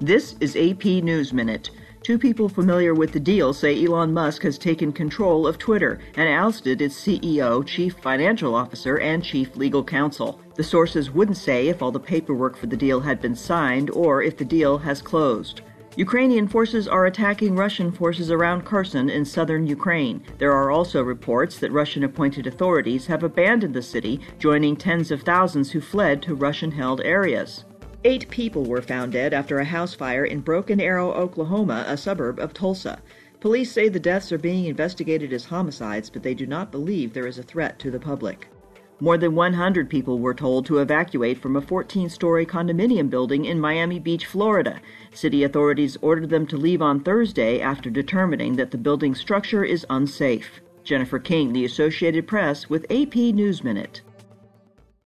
This is AP News Minute. Two people familiar with the deal say Elon Musk has taken control of Twitter and ousted its CEO, Chief Financial Officer, and Chief Legal Counsel. The sources wouldn't say if all the paperwork for the deal had been signed or if the deal has closed. Ukrainian forces are attacking Russian forces around Kherson in southern Ukraine. There are also reports that Russian appointed authorities have abandoned the city, joining tens of thousands who fled to Russian held areas. Eight people were found dead after a house fire in Broken Arrow, Oklahoma, a suburb of Tulsa. Police say the deaths are being investigated as homicides, but they do not believe there is a threat to the public. More than 100 people were told to evacuate from a 14 story condominium building in Miami Beach, Florida. City authorities ordered them to leave on Thursday after determining that the building structure is unsafe. Jennifer King, The Associated Press, with AP News Minute.